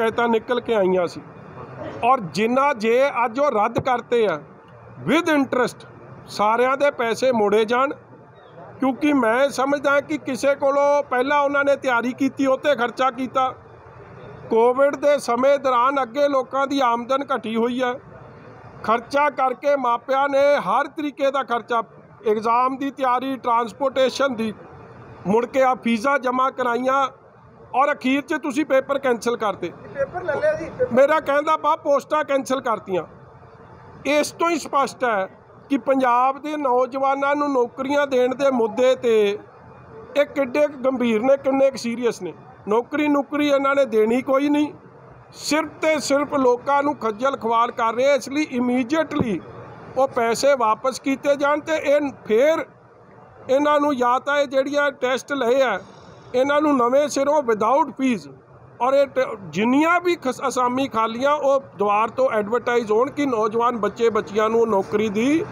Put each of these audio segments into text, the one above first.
ਸ਼ਿਕਾਇਤਾਂ ਨਿਕਲ ਕੇ ਆਈਆਂ ਸੀ। ਔਰ ਜਿੰਨਾ ਜੇ ਅੱਜ ਉਹ ਰੱਦ ਕਰਤੇ ਆ ਵਿਦ ਇੰਟਰਸਟ ਸਾਰਿਆਂ ਦੇ ਪੈਸੇ ਮੋੜੇ ਜਾਣ, ਕਿਉਂਕਿ ਮੈਂ ਸਮਝਦਾ ਕਿ ਕਿਸੇ ਕੋਲੋਂ ਪਹਿਲਾਂ ਉਹਨਾਂ ਨੇ ਤਿਆਰੀ ਕੀਤੀ, ਉਹ 'ਤੇ ਖਰਚਾ ਕੀਤਾ। ਕੋਵਿਡ ਦੇ ਸਮੇਂ ਦੌਰਾਨ ਅੱਗੇ ਲੋਕਾਂ ਦੀ ਆਮਦਨ ਘਟੀ ਹੋਈ ਹੈ ਖਰਚਾ ਕਰਕੇ ਮਾਪਿਆਂ ਨੇ ਹਰ ਤਰੀਕੇ ਦਾ ਖਰਚਾ ਐਗਜ਼ਾਮ ਦੀ ਤਿਆਰੀ ਟਰਾਂਸਪੋਰਟੇਸ਼ਨ ਦੀ, ਮੁੜ ਕੇ ਆ ਫੀਸਾਂ ਜਮ੍ਹਾਂ ਕਰਾਈਆਂ। ਔਰ ਅਖੀਰ 'ਚ ਤੁਸੀਂ ਪੇਪਰ ਕੈਨਸਲ ਕਰਤੇ। ਪੇਪਰ ਲੈ ਲਿਆ ਜੀ ਮੇਰਾ ਕਹਿੰਦਾ ਬਾ ਪੋਸਟਾਂ ਕੈਨਸਲ ਕਰਤੀਆਂ। ਇਸ ਤੋਂ ਹੀ ਸਪਸ਼ਟ ਹੈ ਕਿ ਪੰਜਾਬ ਦੇ ਨੌਜਵਾਨਾਂ ਨੂੰ ਨੌਕਰੀਆਂ ਦੇਣ ਦੇ ਮੁੱਦੇ ਤੇ ਇਹ ਕਿੱਡੇ ਗੰਭੀਰ ਨੇ ਕਿੰਨੇ ਸੀਰੀਅਸ ਨੇ। ਨੌਕਰੀ ਨੌਕਰੀ ਇਹਨਾਂ ਨੇ ਦੇਣੀ ਕੋਈ ਨਹੀਂ। ਸਿਰਫ ਤੇ ਸਿਰਫ ਲੋਕਾਂ ਨੂੰ ਖੱਜਲ ਖਵਾਲ ਕਰ ਰਹੇ ਇਸ ਲਈ ਇਮੀਡੀਏਟਲੀ ਉਹ ਪੈਸੇ ਵਾਪਸ ਕੀਤੇ ਜਾਣ ਤੇ ਇਹ ਫੇਰ ਇਹਨਾਂ ਨੂੰ ਜਾਂ ਤਾਂ ਇਹ ਜਿਹੜੀਆਂ ਟੈਸਟ ਲਏ ਆ ਇਹਨਾਂ ਨੂੰ ਨਵੇਂ ਸਿਰੋਂ ਵਿਦਆਊਟ ਫੀਸ ਔਰ ਇਹ ਟ- ਜਿੰਨੀਆਂ ਵੀ ਅਸਾਮੀ ਖਾਲੀਆਂ ਉਹ ਦੁਆਰ ਤੋਂ ਐਡਵਰਟਾਈਜ਼ ਹੋਣ ਕਿ ਨੌਜਵਾਨ ਬੱਚੇ ਬੱਚੀਆਂ ਨੂੰ ਨੌਕਰੀ ਦੀ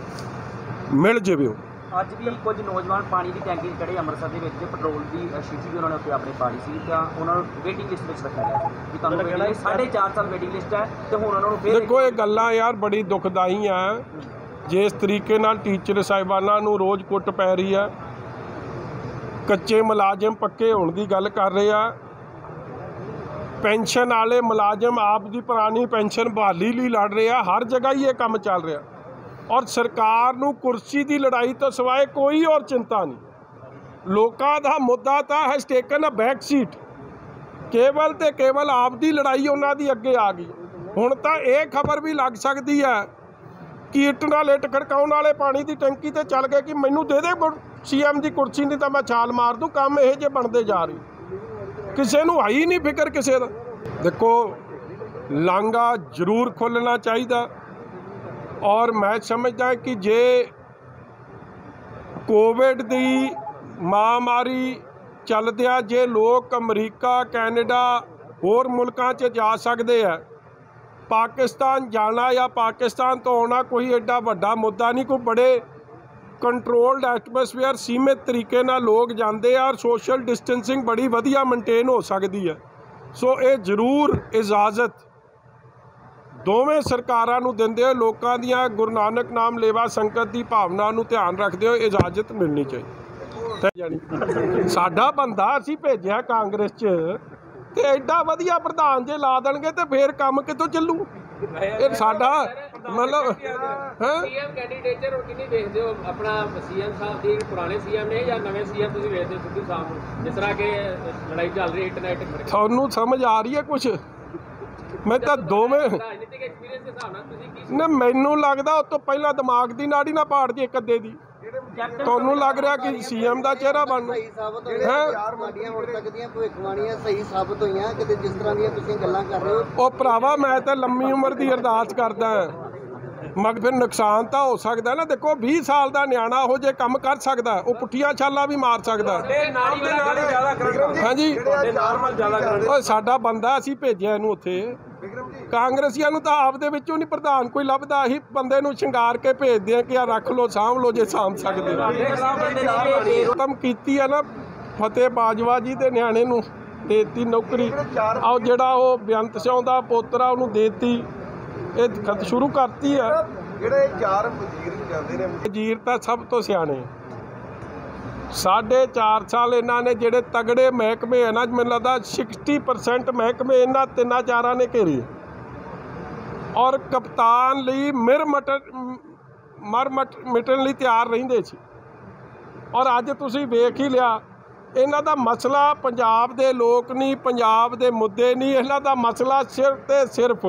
ਮਿਲ ਜਾਵੇ। ਉਹ ਅੱਜ ਵੀ ਕੁਝ ਨੌਜਵਾਨ ਪਾਣੀ ਦੀ ਟੈਂਕੀ ਚੜੇ ਅੰਮ੍ਰਿਤਸਰ ਦੇ ਵਿੱਚ ਪੈਟਰੋਲ ਦੀ ਸ਼ੀਸ਼ੀ ਵੀ ਉਹਨਾਂ ਨੇ ਉੱਤੇ ਆਪਣੀ ਪਾੜੀ ਸੀ। ਤਾਂ ਉਹਨਾਂ ਨੂੰ ਵੇਟਿੰਗ ਲਿਸਟ ਵਿੱਚ ਰੱਖਿਆ ਗਿਆ ਵੀ ਤੁਹਾਨੂੰ ਵੇਟਿੰਗ ਲਿਸਟ 4.5 ਸਾਲ ਵੇਟਿੰਗ ਲਿਸਟ ਹੈ ਤੇ ਹੁਣ ਉਹਨਾਂ ਨੂੰ ਫਿਰ ਦੇਖੋ ਇਹ ਗੱਲਾਂ ਯਾਰ ਬੜੀ ਦੁਖਦਾਈ ਆ। ਜਿਸ ਤਰੀਕੇ ਨਾਲ ਟੀਚਰ ਸਾਹਿਬਾਨਾਂ ਨੂੰ ਰੋਜ਼ ਕੁੱਟ ਪੈ ਰਹੀ ਆ ਕੱਚੇ ਮੁਲਾਜ਼ਮ ਪੱਕੇ ਹੋਣ ਦੀ ਗੱਲ ਕਰ ਰਹੇ ਆ। ਪੈਨਸ਼ਨ ਵਾਲੇ ਮੁਲਾਜ਼ਮ ਆਪ ਦੀ ਪੁਰਾਣੀ ਪੈਨਸ਼ਨ ਬਹਾਲੀ ਲਈ ਲੜ ਰਹੇ ਆ। ਹਰ ਜਗ੍ਹਾ ਹੀ ਇਹ ਕੰਮ ਚੱਲ ਰਿਹਾ। ਔਰ ਸਰਕਾਰ ਨੂੰ ਕੁਰਸੀ ਦੀ ਲੜਾਈ ਤੋਂ ਸਿਵਾਏ ਕੋਈ ਹੋਰ ਚਿੰਤਾ ਨਹੀਂ। ਲੋਕਾਂ ਦਾ ਮੁੱਦਾ ਤਾਂ has taken a back seat. ਕੇਵਲ ਤੇ ਕੇਵਲ ਆਪ ਦੀ ਲੜਾਈ ਉਹਨਾਂ ਦੀ ਅੱਗੇ ਆ ਗਈ। ਹੁਣ ਤਾਂ ਇਹ ਖਬਰ ਵੀ ਲੱਗ ਸਕਦੀ ਹੈ ਕਿ ਇੱਟ ਨਾਲ ਇੱਟ ਖੜਕਾਉਣ ਵਾਲੇ ਪਾਣੀ ਦੀ ਟੈਂਕੀ ਤੇ ਚੱਲ ਗਏ ਕਿ ਮੈਨੂੰ ਦੇ ਦੇ ਸੀਐਮ ਦੀ ਕੁਰਸੀ ਨਹੀਂ ਤਾਂ ਮੈਂ ਛਾਲ ਮਾਰ ਦੂੰ, ਕੰਮ ਇਹ ਜੇ ਬਣਦੇ ਜਾ ਰਹੇ। ਕਿਸੇ ਨੂੰ ਆਈ ਨਹੀਂ ਫਿਕਰ ਕਿਸੇ ਦਾ। ਦੇਖੋ ਲਾਂਗਾ ਜ਼ਰੂਰ ਖੋਲਣਾ ਚਾਹੀਦਾ। ਔਰ ਮੈਂ ਸਮਝਦਾ ਕਿ ਜੇ ਕੋਵਿਡ ਦੀ ਮਹਾਮਾਰੀ ਚੱਲਦਿਆਂ ਜੇ ਲੋਕ ਅਮਰੀਕਾ, ਕੈਨੇਡਾ, ਹੋਰ ਮੁਲਕਾਂ 'ਚ ਜਾ ਸਕਦੇ ਆ, ਪਾਕਿਸਤਾਨ ਜਾਣਾ ਜਾਂ ਪਾਕਿਸਤਾਨ ਤੋਂ ਆਉਣਾ ਕੋਈ ਐਡਾ ਵੱਡਾ ਮੁੱਦਾ ਨਹੀਂ ਕੋਈ ਬੜੇ ਕੰਟਰੋਲਡ ਐਟਮੋਸਫੇਅਰ ਸੀਮਿਤ ਤਰੀਕੇ ਨਾਲ ਲੋਕ ਜਾਂਦੇ ਆ ਔਰ ਸੋਸ਼ਲ ਡਿਸਟੈਂਸਿੰਗ ਬੜੀ ਵਧੀਆ ਮੇਨਟੇਨ ਹੋ ਸਕਦੀ ਹੈ। ਸੋ ਇਹ ਜ਼ਰੂਰ ਇਜਾਜ਼ਤ ਦੋਵੇਂ ਸਰਕਾਰਾਂ ਨੂੰ ਦਿੰਦੇ ਹੋਏ ਲੋਕਾਂ ਦੀਆਂ ਗੁਰੂ ਨਾਨਕ ਨਾਮ ਲੇਵਾ ਸੰਕਤ ਦੀ ਭਾਵਨਾ ਨੂੰ ਧਿਆਨ ਰੱਖਦੇ ਹੋਏ ਇਜਾਜ਼ਤ ਮਿਲਣੀ ਚਾਹੀਦੀ। ਜਾਣੀ ਸਾਡਾ ਬੰਦਾ ਅਸੀਂ ਭੇਜਿਆ ਕਾਂਗਰਸ 'ਚ ਤੇ ਐਡਾ ਵਧੀਆ ਪ੍ਰਧਾਨ ਜੇ ਲਾ ਦੇਣਗੇ ਤੇ ਫੇਰ ਕੰਮ ਕਿੱਥੋਂ ਚੱਲੂ? ਇਹ ਸਾਡਾ ਮਤਲਬ ਹੈ। ਸੀਐਮ ਕੈਂਡੀਡੇਟਰ ਹੁਣ ਕਿੰਨੀ ਵੇਖਦੇ ਹੋ? ਆਪਣਾ ਸੀਐਮ ਸਾਹਿਬ ਦੀ ਪੁਰਾਣੇ ਸੀਐਮ ਨੇ ਜਾਂ ਨਵੇਂ ਸੀਐਮ ਤੁਸੀਂ ਵੇਖਦੇ ਹੋ ਸਿੱਧੂ ਸਾਹਿਬ ਨੂੰ? ਜਿਸ ਤਰ੍ਹਾਂ ਕਿ ਲੜਾਈ ਚੱਲ ਰਹੀ ਹੈ ਇੰਟਰਨੈਟ ਤੁਹਾਨੂੰ ਸਮਝ ਆ ਰਹੀ ਹੈ ਕੁਝ ਮੈਂ ਤਾਂ ਦੋਵੇਂ ਰਾਜਨੀਤਿਕ ਐਕਸਪੀਰੀਅੰਸ ਦੇ ਹਿਸਾਬ ਨਾਲ ਤੁਸੀਂ ਕੀ ਨਾ ਮੈਨੂੰ ਲੱਗਦਾ ਉਹ ਤੋਂ ਪਹਿਲਾਂ ਦਿਮਾਗ ਦੀ ਨਾੜੀ ਨਾ ਪਾੜ ਦੀ ਇੱਕ ਅੱਧੇ ਦੀ। ਤੁਹਾਨੂੰ ਲੱਗ ਰਿਹਾ ਕਿ ਸੀਐਮ ਦਾ ਚਿਹਰਾ ਬਣਨਾ। ਸਹੀ ਸਾਬਤ ਹੋਇਆ ਹੈਂ? ਤੁਹਾਡੀਆਂ ਹੁਣ ਤੱਕ ਦੀਆਂ ਭਵਿੱਖਬਾਣੀਆਂ ਸਹੀ ਸਾਬਤ ਹੋਈਆਂ ਕਿਤੇ ਜਿਸ ਤਰ੍ਹਾਂ ਦੀਆਂ ਤੁਸੀਂ ਗੱਲਾਂ ਕਰ ਰਹੇ ਹੋ। ਉਹ ਭਰਾਵਾ ਮੈਂ ਤਾਂ ਲੰਮੀ ਉਮਰ ਦੀ ਅਰਦਾਸ ਕਰਦਾ ਮਗ ਫਿਰ ਨੁਕਸਾਨ ਤਾਂ ਹੋ ਸਕਦਾ ਨਾ। ਦੇਖੋ 20 ਸਾਲ ਦਾ ਨਿਆਣਾ ਉਹ ਜੇ ਕੰਮ ਕਰ ਸਕਦਾ ਉਹ ਪੁੱਠੀਆਂ ਛਾਲਾਂ ਵੀ ਮਾਰ ਸਕਦਾ। ਨਾਮ ਦੇ ਨਾਲ ਹੀ ਜ਼ਿਆਦਾ ਕਰਾਂਗੇ ਹਾਂਜੀ। ਨਾਰਮਲ ਜ਼ਿਆਦਾ ਕਰਾਂਗੇ ਓਏ ਸਾਡਾ ਬੰਦਾ ਅਸੀਂ ਭੇਜਿਆ ਇਹਨੂੰ ਉੱਥੇ। ਕਾਂਗਰਸੀਆਂ ਨੂੰ ਤਾਂ ਆਪਦੇ ਵਿੱਚੋਂ ਨਹੀਂ ਪ੍ਰਧਾਨ ਕੋਈ ਲੱਭਦਾ। ਅਸੀਂ ਬੰਦੇ ਨੂੰ ਸ਼ਿੰਗਾਰ ਕੇ ਭੇਜਦੇ ਆ ਕਿ ਆ ਰੱਖ ਲਓ ਸਾਂਭ ਲਓ ਜੇ ਸਾਂਭ ਸਕਦੇ ਹੋ। ਖਤਮ ਕੀਤੀ ਆ ਨਾ ਫਤਿਹ ਬਾਜਵਾ ਜੀ ਦੇ ਨਿਆਣੇ ਨੂੰ ਦੇਤੀ ਨੌਕਰੀ। ਆਹ ਜਿਹੜਾ ਉਹ ਬੇਅੰਤ ਸਿੰਘ ਦਾ ਪੋਤਰਾ ਉਹਨੂੰ ਦੇਤੀ। ਇਹ ਖਤ ਸ਼ੁਰੂ ਕਰਤੀ ਆ। ਜਿਹੜੇ ਚਾਰ ਵਜ਼ੀਰ ਜਾਂਦੇ ਨੇ ਵਜ਼ੀਰ ਤਾਂ ਸਭ ਤੋਂ ਸਿਆਣੇ। ਸਾਢੇ ਚਾਰ ਸਾਲ ਇਹਨਾਂ ਨੇ ਜਿਹੜੇ ਤਗੜੇ ਮਹਿਕਮੇ ਹੈ ਨਾ ਮੈਨੂੰ ਲੱਗਦਾ 60% ਮਹਿਕਮੇ ਇਹਨਾਂ ਤਿੰਨਾਂ ਚਾਰਾਂ ਨੇ ਘੇਰੇ। ਔਰ ਕਪਤਾਨ ਲਈ ਮਿਰ ਮਟਰ ਮਰ ਮਟ ਮਿਟਣ ਲਈ ਤਿਆਰ ਰਹਿੰਦੇ ਸੀ। ਔਰ ਅੱਜ ਤੁਸੀਂ ਵੇਖ ਹੀ ਲਿਆ ਇਹਨਾਂ ਦਾ ਮਸਲਾ ਪੰਜਾਬ ਦੇ ਲੋਕ ਨਹੀਂ ਪੰਜਾਬ ਦੇ ਮੁੱਦੇ ਨਹੀਂ ਇਹਨਾਂ ਦਾ ਮਸਲਾ ਸਿਰਫ ਤੇ ਸਿਰਫ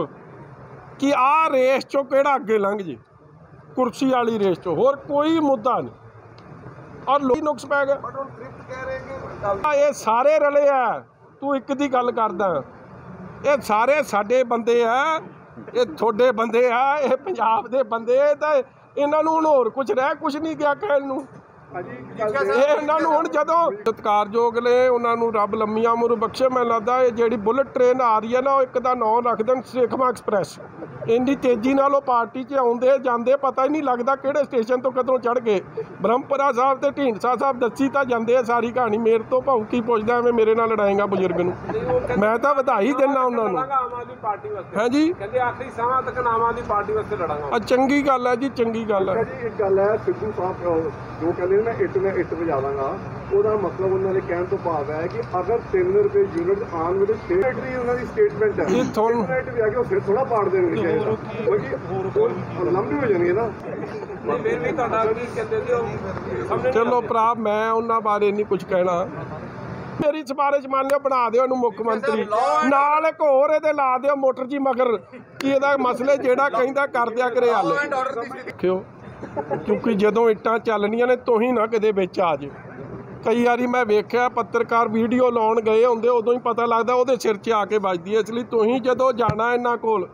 ਕਿ ਆਹ ਰੇਸ ਚੋਂ ਕਿਹੜਾ ਅੱਗੇ ਲੰਘ ਜੇ? ਕੁਰਸੀ ਵਾਲੀ ਰੇਸ ਚੋਂ, ਹੋਰ ਕੋਈ ਮੁੱਦਾ ਨਹੀਂ। ਔਰ ਲੋਕੀ ਨੁਕਸ ਪੈ ਗਿਆ। ਇਹ ਸਾਰੇ ਰਲੇ ਆ। ਤੂੰ ਇੱਕ ਦੀ ਗੱਲ ਕਰਦਾ। ਇਹ ਸਾਰੇ ਸਾਡੇ ਬੰਦੇ ਆ। ਇਹ ਤੁਹਾਡੇ ਬੰਦੇ ਆ। ਇਹ ਪੰਜਾਬ ਦੇ ਬੰਦੇ ਤਾਂ ਇਹਨਾਂ ਨੂੰ ਹੁਣ ਹੋਰ ਕੁਝ ਰਹਿ ਕੁਝ ਨਹੀਂ ਗਿਆ ਕਹਿਣ ਨੂੰ। ਇਹ ਇਹਨਾਂ ਨੂੰ ਹੁਣ ਜਦੋਂ ਸਤਿਕਾਰਯੋਗ ਨੇ ਉਹਨਾਂ ਨੂੰ ਰੱਬ ਲੰਮੀਆਂ ਉਮਰ ਬਖਸ਼ੇ ਮੈਨੂੰ ਲੱਗਦਾ ਇਹ ਜਿਹੜੀ ਬੁਲਟ ਟ੍ਰੇਨ ਆ ਰਹੀ ਹੈ ਨਾ ਉਹ ਇੱਕ ਦਾ ਨਾਂ ਰੱਖ ਦੇਣ ਸੇਖਵਾਂ ਐਕਸਪ੍ਰੈਸ। ਇੰਨੀ ਤੇਜ਼ੀ ਨਾਲ ਉਹ ਪਾਰਟੀ 'ਚ ਆਉਂਦੇ ਜਾਂਦੇ ਪਤਾ ਹੀ ਨਹੀਂ ਲੱਗਦਾ ਕਿਹੜੇ ਸਟੇਸ਼ਨ ਤੋਂ ਕਦੋਂ ਚੜ ਗਏ। ਬ੍ਰਹਮਪੁਰਾ ਸਾਹਿਬ ਤੇ ਢੀਂਡਸਾ ਸਾਹਿਬ ਦੱਸੀ ਤਾਂ ਜਾਂਦੇ ਆ ਸਾਰੀ ਕਹਾਣੀ ਮੇਰੇ ਤੋਂ ਭਾਉ ਕੀ ਪੁੱਛਦਾ ਐਵੇਂ ਮੇਰੇ ਨਾਲ ਲੜਾਏਗਾ ਬਜ਼ੁਰਗ ਨੂੰ। ਮੈਂ ਤਾਂ ਵਧਾਈ ਦਿੰਦਾ ਉਹਨਾਂ ਨੂੰ। ਆਮ ਆਦਮੀ ਪਾਰਟੀ ਵਾਸਤੇ। ਹਾਂਜੀ? ਕਹਿੰਦੇ ਆਖਰੀ ਸਮਾਂ ਤੱਕ ਆਮ ਆਦਮੀ ਪਾਰਟੀ ਵਾਸਤੇ ਲੜਾਂਗਾ। ਆ ਚੰਗੀ ਗੱਲ ਹੈ ਜੀ ਚੰਗੀ ਗੱਲ ਹੈ। ਜੀ ਇੱਕ ਗੱਲ ਹੈ ਸਿੱਧੂ ਸਾਹਿਬ ਜੋ ਕਹਿੰਦੇ ਨੇ ਮੈਂ ਇੱਟ ਮੈਂ ਇੱਟ ਵਜਾ ਦਾਂਗਾ ਉਹਦਾ ਮਤਲਬ ਉਹਨਾਂ ਦੇ ਕਹਿਣ ਤੋਂ ਭਾਵ ਹੈ ਕਿ ਅਗਰ 3 ਰੁਪਏ ਯੂਨਿਟ ਆਉਣ ਵੇਲੇ ਸਟੇਟ ਦੀ ਉਹਨਾਂ ਦੀ ਸਟੇਟਮੈਂਟ ਹੈ ਇਹ ਤੁਹਾਨੂੰ- ਰੇਟ ਵੀ ਆ ਕੇ ਉਹ ਫਿਰ ਥੋੜਾ ਪਾੜ ਦੇਣਗੇ ਚਾਹੀਦਾ ਕਿਉਂਕਿ ਲੰਬੀ ਹੋ ਜਾਣੀ ਹੈ ਨਾ। ਨਹੀਂ ਫਿਰ ਵੀ ਤੁਹਾਡਾ ਕੀ ਕਹਿੰਦੇ ਜੀ ਚਲੋ ਭਰਾ ਮੈਂ ਉਹਨਾਂ ਬਾਰੇ ਨਹੀਂ ਕੁਝ ਕਹਿਣਾ। ਮੇਰੀ ਸਿਫਾਰਿਸ਼ ਮੰਨ ਲਿਓ ਬਣਾ ਦਿਓ ਇਹਨੂੰ ਮੁੱਖ ਮੰਤਰੀ। ਨਾਲ ਇੱਕ ਹੋਰ ਇਹਦੇ ਲਾ ਦਿਓ ਮੋਟਰ ਜੀ ਮਗਰ ਕਿ ਇਹਦਾ ਮਸਲੇ ਜਿਹੜਾ ਕਹਿੰਦਾ ਕਰ ਦਿਆ ਕਰੇ ਹੱਲ। ਦੇਖਿਓ ਕਿਉਂਕਿ ਜਦੋਂ ਇੱਟਾਂ ਚੱਲਣੀਆਂ ਨੇ ਤੁਸੀਂ ਨਾ ਕਿਤੇ ਵਿੱਚ ਆ ਜੇ ਕਈ ਵਾਰੀ ਮੈਂ ਵੇਖਿਆ, ਪੱਤਰਕਾਰ ਵੀਡੀਓ ਲਾਉਣ ਗਏ ਹੁੰਦੇ, ਉਦੋਂ ਹੀ ਪਤਾ ਲੱਗਦਾ ਉਹਦੇ ਸਿਰ 'ਚ ਆ ਕੇ ਵੱਜਦੀ ਹੈ। ਇਸ ਲਈ ਤੁਸੀਂ ਜਦੋਂ ਜਾਣਾ ਇਹਨਾਂ ਕੋਲ,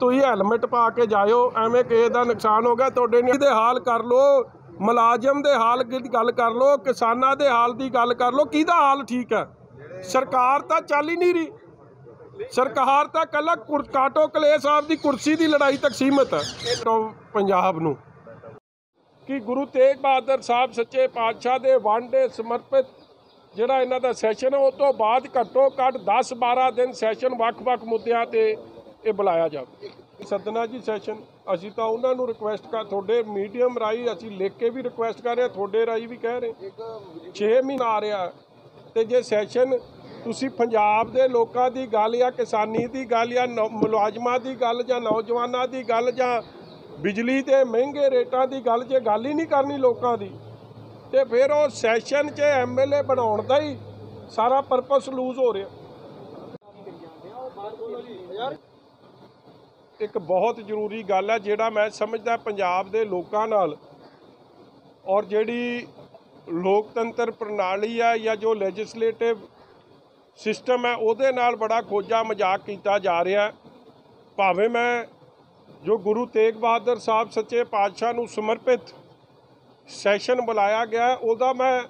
ਤੁਸੀਂ ਹੈਲਮਟ ਪਾ ਕੇ ਜਾਇਓ, ਐਵੇਂ ਕਿਸੇ ਦਾ ਨੁਕਸਾਨ ਹੋ ਗਿਆ, ਤੁਹਾਡੇ ਨੇ ਦੇ ਹਾਲ ਕਰ ਲੋ ਮੁਲਾਜ਼ਮ ਦੇ ਹਾਲ ਦੀ ਗੱਲ ਕਰ ਲੋ ਕਿਸਾਨਾਂ ਦੇ ਹਾਲ ਦੀ ਗੱਲ ਕਰ ਲੋ ਕਿਹਦਾ ਹਾਲ ਠੀਕ ਹੈ? ਸਰਕਾਰ ਤਾਂ ਚੱਲ ਹੀ ਨਹੀਂ ਰਹੀ। ਸਰਕਾਰ ਤਾਂ ਕੱਲਾ ਕਾਟੋ ਕਲੇ ਸਾਹਿਬ ਦੀ ਕੁਰਸੀ ਦੀ ਲੜਾਈ ਤੱਕ ਸੀਮਤ ਹੈ। ਪੰਜਾਬ ਨੂੰ। ਕਿ ਗੁਰੂ ਤੇਗ ਬਹਾਦਰ ਸਾਹਿਬ ਸੱਚੇ ਪਾਤਸ਼ਾਹ ਦੇ ਵਾਂਡੇ ਸਮਰਪਿਤ ਜਿਹੜਾ ਇਹਨਾਂ ਦਾ ਸੈਸ਼ਨ ਹੈ ਉਹ ਤੋਂ ਬਾਅਦ ਘੱਟੋ ਘੱਟ 10 12 ਦਿਨ ਸੈਸ਼ਨ ਵੱਖ-ਵੱਖ ਮੁੱਦਿਆਂ ਤੇ ਇਹ ਬੁਲਾਇਆ ਜਾਵੇ। ਸੱਦਣਾ ਜੀ ਸੈਸ਼ਨ, ਅਸੀਂ ਤਾਂ ਉਹਨਾਂ ਨੂੰ ਰਿਕੁਐਸਟ ਕਰ, ਤੁਹਾਡੇ ਮੀਡੀਅਮ ਰਾਈ ਅਸੀਂ ਲਿਖ ਕੇ ਵੀ ਰਿਕੁਐਸਟ ਕਰ ਰਹੇ ਤੁਹਾਡੇ ਰਾਈ ਵੀ ਕਹਿ ਰਹੇ 6 ਮਹੀਨਾ ਆ ਰਿਹਾ ਤੇ ਜੇ ਸੈਸ਼ਨ ਤੁਸੀਂ ਪੰਜਾਬ ਦੇ ਲੋਕਾਂ ਦੀ ਗੱਲ ਜਾਂ ਕਿਸਾਨੀ ਦੀ ਗੱਲ ਜਾਂ ਨੌ- ਮੁਲਾਜ਼ਮਾਂ ਦੀ ਗੱਲ ਜਾਂ ਨੌਜਵਾਨਾਂ ਦੀ ਗੱਲ ਜਾਂ ਬਿਜਲੀ ਦੇ ਮਹਿੰਗੇ ਰੇਟਾਂ ਦੀ ਗੱਲ ਜੇ ਗੱਲ ਹੀ ਨਹੀਂ ਕਰਨੀ ਲੋਕਾਂ ਦੀ, ਤੇ ਫਿਰ ਉਹ ਸੈਸ਼ਨ 'ਚ ਐਮਐਲਏ ਬਣਾਉਣ ਦਾ ਹੀ ਸਾਰਾ ਪਰਪਸ ਲੂਜ਼ ਹੋ ਰਿਹਾ। ਇੱਕ ਬਹੁਤ ਜ਼ਰੂਰੀ ਗੱਲ ਹੈ, ਜਿਹੜਾ ਮੈਂ ਸਮਝਦਾ ਪੰਜਾਬ ਦੇ ਲੋਕਾਂ ਨਾਲ ਔਰ ਜਿਹੜੀ ਲੋਕਤੰਤਰ ਪ੍ਰਣਾਲੀ ਹੈ ਜਾਂ ਜੋ ਲੈਜਿਸਲੇਟਿਵ ਸਿਸਟਮ ਹੈ, ਉਹਦੇ ਨਾਲ ਬੜਾ ਖੋਜਾ ਮਜ਼ਾਕ ਕੀਤਾ ਜਾ ਰਿਹਾ। ਭਾਵੇਂ ਮੈਂ ਜੋ ਗੁਰੂ ਤੇਗ ਬਹਾਦਰ ਸਾਹਿਬ ਸੱਚੇ ਪਾਤਸ਼ਾਹ ਨੂੰ ਸਮਰਪਿਤ ਸੈਸ਼ਨ ਬੁਲਾਇਆ ਗਿਆ ਉਹਦਾ ਮੈਂ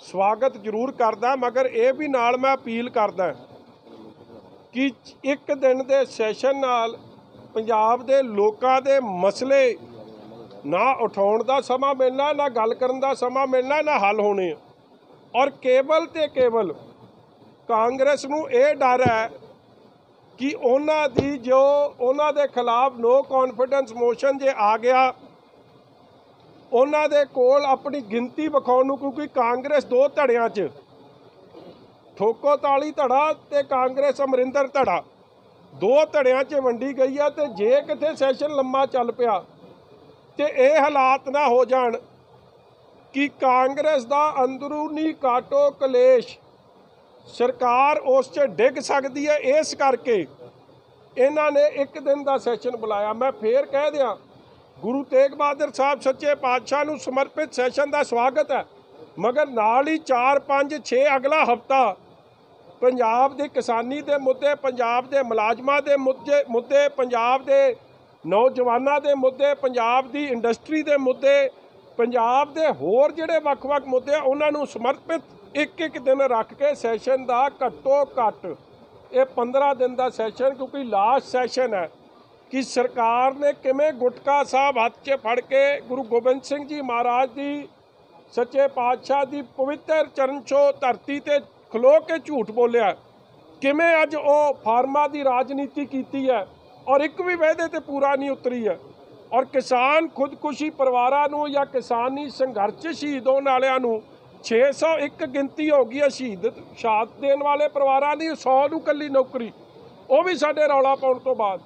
ਸਵਾਗਤ ਜ਼ਰੂਰ ਕਰਦਾ, ਮਗਰ ਇਹ ਵੀ ਨਾਲ ਮੈਂ ਅਪੀਲ ਕਰਦਾ ਕਿ ਇੱਕ ਦਿਨ ਦੇ ਸੈਸ਼ਨ ਨਾਲ ਪੰਜਾਬ ਦੇ ਲੋਕਾਂ ਦੇ ਮਸਲੇ ਨਾ ਉਠਾਉਣ ਦਾ ਸਮਾਂ ਮਿਲਣਾ, ਨਾ ਗੱਲ ਕਰਨ ਦਾ ਸਮਾਂ ਮਿਲਣਾ, ਨਾ ਹੱਲ ਹੋਣੇ। ਔਰ ਕੇਵਲ ਤੇ ਕੇਵਲ ਕਾਂਗਰਸ ਨੂੰ ਇਹ ਡਰ ਹੈ ਕਿ ਉਹਨਾਂ ਦੀ ਜੋ ਉਹਨਾਂ ਦੇ ਖਿਲਾਫ ਨੋ ਕੌਨਫੀਡੈਂਸ ਮੋਸ਼ਨ ਜੇ ਆ ਗਿਆ, ਉਹਨਾਂ ਦੇ ਕੋਲ ਆਪਣੀ ਗਿਣਤੀ ਵਿਖਾਉਣ ਨੂੰ ਕਿਉਂਕਿ ਕਾਂਗਰਸ ਦੋ ਧੜਿਆਂ 'ਚ, ਠੋਕੋ ਤਾਲੀ ਧੜਾ ਤੇ ਕਾਂਗਰਸ ਅਮਰਿੰਦਰ ਧੜਾ, ਦੋ ਧੜਿਆਂ 'ਚ ਵੰਡੀ ਗਈ ਆ ਤੇ ਜੇ ਕਿਤੇ ਸੈਸ਼ਨ ਲੰਮਾ ਚੱਲ ਪਿਆ ਤੇ ਇਹ ਹਾਲਾਤ ਨਾ ਹੋ ਜਾਣ ਕਿ ਕਾਂਗਰਸ ਦਾ ਅੰਦਰੂਨੀ ਕਾਟੋ ਕਲੇਸ਼ ਸਰਕਾਰ ਉਸ 'ਚ ਡਿੱਗ ਸਕਦੀ ਹੈ, ਇਸ ਕਰਕੇ ਇਹਨਾਂ ਨੇ ਇੱਕ ਦਿਨ ਦਾ ਸੈਸ਼ਨ ਬੁਲਾਇਆ। ਮੈਂ ਫੇਰ ਕਹਿ ਦਿਆਂ, ਗੁਰੂ ਤੇਗ ਬਹਾਦਰ ਸਾਹਿਬ ਸੱਚੇ ਪਾਤਸ਼ਾਹ ਨੂੰ ਸਮਰਪਿਤ ਸੈਸ਼ਨ ਦਾ ਸਵਾਗਤ ਹੈ, ਮਗਰ ਨਾਲ ਹੀ 4 5 6 ਅਗਲਾ ਹਫਤਾ ਪੰਜਾਬ ਦੇ ਕਿਸਾਨੀ ਦੇ ਮੁੱਦੇ, ਪੰਜਾਬ ਦੇ ਮੁਲਾਜ਼ਮਾਂ ਦੇ ਮੁੱਦੇ ਮੁੱਦੇ, ਪੰਜਾਬ ਦੇ ਨੌਜਵਾਨਾਂ ਦੇ ਮੁੱਦੇ, ਪੰਜਾਬ ਦੀ ਇੰਡਸਟਰੀ ਦੇ ਮੁੱਦੇ ਪੰਜਾਬ ਦੇ ਹੋਰ ਜਿਹੜੇ ਵੱਖ-ਵੱਖ ਮੁੱਦੇ ਆ, ਉਹਨਾਂ ਨੂੰ ਸਮਰਪਿਤ ਇੱਕ ਇੱਕ ਦਿਨ ਰੱਖ ਕੇ ਸੈਸ਼ਨ ਦਾ ਘੱਟੋ ਘੱਟ ਇਹ 15 ਦਿਨ ਦਾ ਸੈਸ਼ਨ ਕਿਉਂਕਿ ਲਾਸਟ ਸੈਸ਼ਨ ਹੈ ਕਿ ਸਰਕਾਰ ਨੇ ਕਿਵੇਂ ਗੁਟਕਾ ਸਾਹਿਬ ਹੱਥ 'ਚ ਫੜ ਕੇ ਗੁਰੂ ਗੋਬਿੰਦ ਸਿੰਘ ਜੀ ਮਹਾਰਾਜ ਦੀ, ਸੱਚੇ ਪਾਤਸ਼ਾਹ ਦੀ ਪਵਿੱਤਰ ਚਰਨ ਛੋਹ ਧਰਤੀ ਤੇ ਖਲੋ ਕੇ ਝੂਠ ਬੋਲਿਆ ਕਿਵੇਂ ਅੱਜ ਉਹ ਫਾਰਮਾ ਦੀ ਰਾਜਨੀਤੀ ਕੀਤੀ ਹੈ ਔਰ ਇੱਕ ਵੀ ਵਾਅਦੇ ਤੇ ਪੂਰਾ ਨਹੀਂ ਉਤਰੀ ਹੈ। ਔਰ ਕਿਸਾਨ ਖੁਦਕੁਸ਼ੀ ਪਰਿਵਾਰਾਂ ਨੂੰ ਜਾਂ ਕਿਸਾਨੀ ਸੰਘਰਸ਼ ਸ਼ਹੀਦ ਹੋਣ ਵਾਲਿਆਂ ਨੂੰ 601 ਗਿਣਤੀ ਹੋ ਗਈ ਹੈ ਸ਼ਹੀਦ, ਸ਼ਹਾਦਤ ਦੇਣ ਵਾਲੇ ਪਰਿਵਾਰਾਂ ਦੀ 100 ਨੂੰ ਕੱਲੀ ਨੌਕਰੀ। ਉਹ ਵੀ ਸਾਡੇ ਰੌਲਾ ਪਾਉਣ ਤੋਂ ਬਾਅਦ।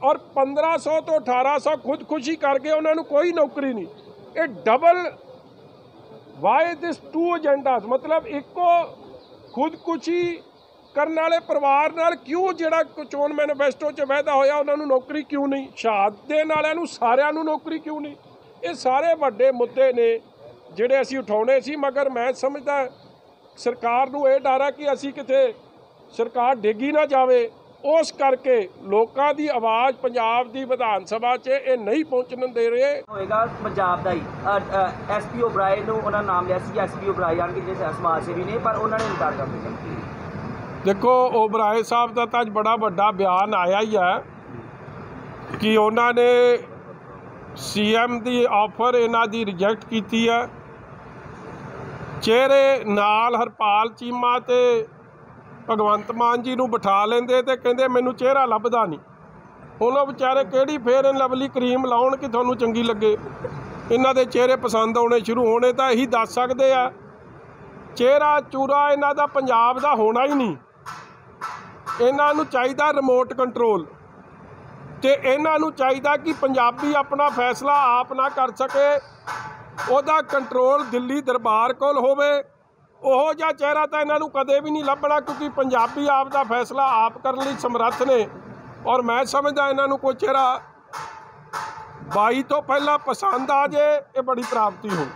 ਔਰ 1500 ਤੋਂ 1800 ਖੁਦਕੁਸ਼ੀ ਕਰਕੇ ਉਹਨਾਂ ਨੂੰ ਕੋਈ ਨੌਕਰੀ ਨਹੀਂ। ਇਹ double why this two agendas ਮਤਲਬ ਇੱਕੋ ਖੁਦਕੁਸ਼ੀ ਕਰਨ ਵਾਲੇ ਪਰਿਵਾਰ ਨਾਲ ਕਿਉਂ ਜਿਹੜਾ ਚੋਣ ਮੈਨੀਫੈਸਟੋ 'ਚ ਵਾਅਦਾ ਹੋਇਆ, ਉਹਨਾਂ ਨੂੰ ਨੌਕਰੀ ਕਿਉਂ ਨਹੀਂ? ਸ਼ਹਾਦਤ ਦੇਣ ਵਾਲਿਆਂ ਨੂੰ ਸਾਰਿਆਂ ਨੂੰ ਨੌਕਰੀ ਕਿਉਂ ਨਹੀਂ? ਇਹ ਸਾਰੇ ਵੱਡੇ ਮੁੱਦੇ ਨੇ ਜਿਹੜੇ ਅਸੀਂ ਉਠਾਉਣੇ ਸੀ, ਮਗਰ ਮੈਂ ਸਮਝਦਾ ਸਰਕਾਰ ਨੂੰ ਇਹ ਡਰ ਹੈ ਕਿ ਅਸੀਂ ਕਿਤੇ ਸਰਕਾਰ ਡਿੱਗੀ ਨਾ ਜਾਵੇ। ਉਸ ਕਰਕੇ ਲੋਕਾਂ ਦੀ ਆਵਾਜ਼ ਪੰਜਾਬ ਦੀ ਵਿਧਾਨ ਸਭਾ 'ਚ ਇਹ ਨਹੀਂ ਪਹੁੰਚਣ ਦੇ ਰਹੇ। ਹੋਏਗਾ ਪੰਜਾਬ ਦਾ ਹੀ। ਐਸਪੀ ਓਬਰਾਏ ਨੂੰ ਉਹਨਾਂ ਨਾਮ ਲਿਆ ਸੀ ਐਸਪੀ ਓਬਰਾਏ ਆਣ ਕੇ ਜਿਹੜੇ ਸਮਾਜ ਸੇਵੀ ਨੇ, ਪਰ ਉਹਨਾਂ ਨੇ ਇਨਕਾਰ ਕਰ ਦਿੱਤਾ। ਦੇਖੋ, ਓਬਰਾਏ ਸਾਹਿਬ ਦਾ ਤਾਂ ਅੱਜ ਬੜਾ ਵੱਡਾ ਬਿਆਨ ਆਇਆ ਹੀ ਹੈ ਕਿ ਉਹਨਾਂ ਨੇ ਸੀਐਮ ਦੀ ਆਫਰ ਇਹਨਾਂ ਦੀ ਰਿਜੈਕਟ ਕੀਤੀ ਹੈ। ਚਿਹਰੇ ਨਾਲ ਹਰਪਾਲ ਚੀਮਾ ਤੇ ਭਗਵੰਤ ਮਾਨ ਜੀ ਨੂੰ ਬਿਠਾ ਲੈਂਦੇ ਤੇ ਕਹਿੰਦੇ, ਮੈਨੂੰ ਚਿਹਰਾ ਲੱਭਦਾ ਨਹੀਂ। ਹੁਣ ਵਿਚਾਰੇ ਕਿਹੜੀ ਫੇਰ ਐਂਡ ਲਵਲੀ ਕਰੀਮ ਲਾਉਣ ਕਿ ਤੁਹਾਨੂੰ ਚੰਗੀ ਲੱਗੇ? ਇਹਨਾਂ ਦੇ ਚਿਹਰੇ ਪਸੰਦ ਆਉਣੇ ਸ਼ੁਰੂ ਹੋਣੇ ਤਾਂ ਇਹੀ ਦੱਸ ਸਕਦੇ ਆ। ਚਿਹਰਾ, ਚੂਰਾ ਇਹਨਾਂ ਦਾ ਪੰਜਾਬ ਦਾ ਹੋਣਾ ਹੀ ਨਹੀਂ। ਇਹਨਾਂ ਨੂੰ ਚਾਹੀਦਾ ਰਿਮੋਟ ਕੰਟਰੋਲ ਤੇ ਇਹਨਾਂ ਨੂੰ ਚਾਹੀਦਾ ਕਿ ਪੰਜਾਬੀ ਆਪਣਾ ਫੈਸਲਾ ਆਪ ਨਾ ਕਰ ਸਕੇ, ਉਹਦਾ ਕੰਟਰੋਲ ਦਿੱਲੀ ਦਰਬਾਰ ਕੋਲ ਹੋਵੇ। ਉਹੋ ਜਿਹਾ ਚਿਹਰਾ ਤਾਂ ਇਹਨਾਂ ਨੂੰ ਕਦੇ ਵੀ ਨਹੀਂ ਲੱਭਣਾ ਕਿਉਂਕਿ ਪੰਜਾਬੀ ਆਪ ਦਾ ਫੈਸਲਾ ਆਪ ਕਰਨ ਲਈ ਸਮਰੱਥ ਨੇ ਔਰ ਮੈਂ ਸਮਝਦਾ ਇਹਨਾਂ ਨੂੰ ਕੋਈ ਚਿਹਰਾ ਬਾਈ ਤੋਂ ਪਹਿਲਾਂ ਪਸੰਦ ਆ ਜੇ, ਇਹ ਬੜੀ ਪ੍ਰਾਪਤੀ ਹੋਊ।